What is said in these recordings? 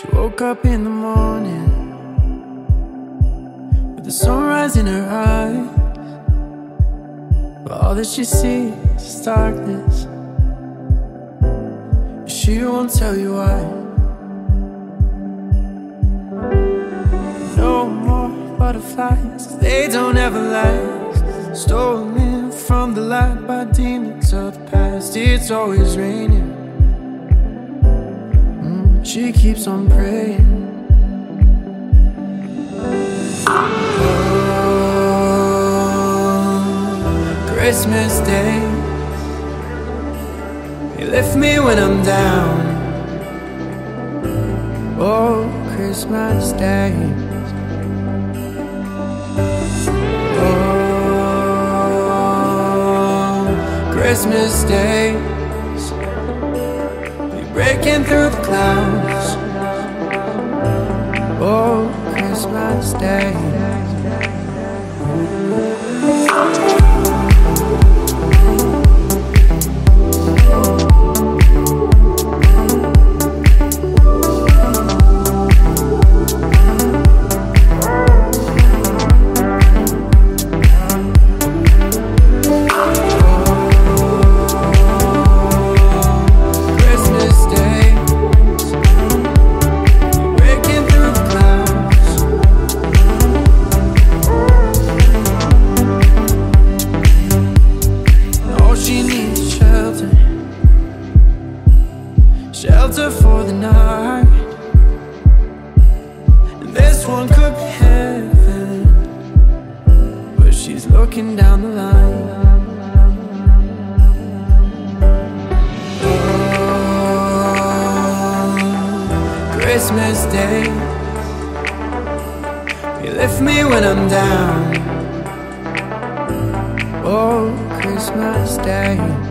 She woke up in the morning with the sunrise in her eyes. But all that she sees is darkness. She won't tell you why. No more butterflies, they don't ever last. Stolen from the light by demons of the past. It's always raining. She keeps on praying. Oh, Christmas Day. You lift me when I'm down. Oh, Christmas Day. Oh, Christmas days. Breaking through the clouds. Oh, Christmas Day. One could be heaven, but she's looking down the line. Oh, Christmas Day, you lift me when I'm down. Oh, Christmas Day.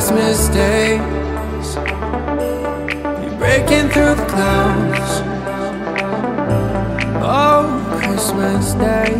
Christmas days. You're breaking through the clouds. Oh, Christmas Day.